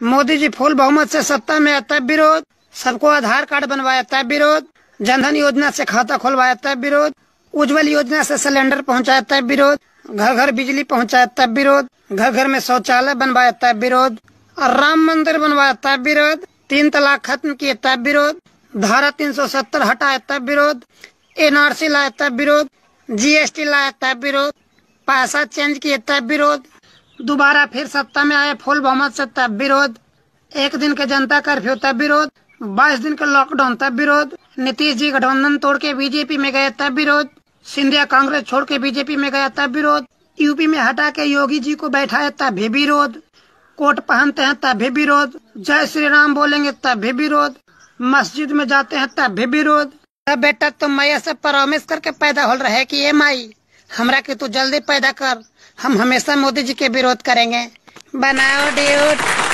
Modi ji full बहुमत से सत्ता में आता विरोध सबको आधार कार्ड बनवाया तब विरोध जनधन योजना से खाता खुलवाया तब विरोध उज्जवल योजना से सिलेंडर पहुँचाया तब विरोध घर घर बिजली पहुँचाया तब विरोध घर घर में शौचालय बनवाया तब विरोध और राम मंदिर बनवाया तब विरोध तीन तलाक खत्म किए तब विरोध धारा 370 हटाया तब विरोध एनआरसी लाया तब विरोध जीएसटी लाया तब विरोध पैसा चेंज किए तब विरोध दोबारा फिर सत्ता में आए फुल बहुमत से, तब विरोध। एक दिन के जनता कर्फ्यू, तब विरोध। बाईस दिन का लॉकडाउन तब विरोध। नीतीश जी गठबंधन तोड़ के बीजेपी में गए, तब विरोध। सिंधिया कांग्रेस छोड़ के बीजेपी में गया, तब विरोध। यूपी में हटा के योगी जी को बैठाया, तब भी विरोध। कोट पहनते हैं, तब भी विरोध। जय श्री राम बोलेंगे, तब भी विरोध। मस्जिद में जाते हैं, तब भी विरोध। तब बेटा, तुम मैया से प्रॉमिस करके पैदा हो रहे कि ये माई हमरा के तू जल्दी पैदा कर। हम हमेशा मोदी जी के विरोध करेंगे। बनाओ ड्यूट